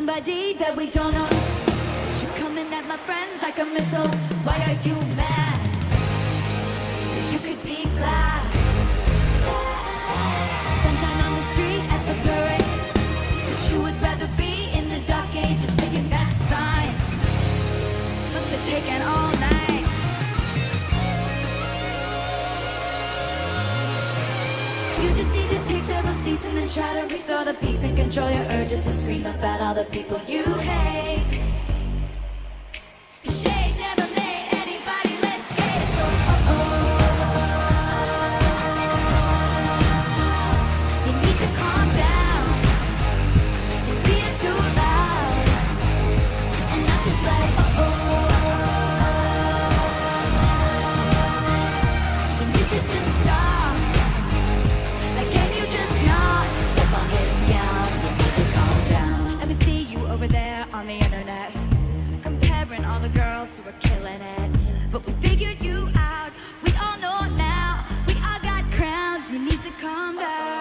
somebody that we don't know. You're coming at my friends like a missile. Why are you mad? You could be glad. Sunshine on the street at the parade. But you would rather be in the dark ages making that sign. Must have taken all night. You just need to try to restore the peace and control your urges to scream about all the people you hate. on the internet Comparing all the girls who were killing it. But we figured you out, we all know now. We all got crowns, you need to come down.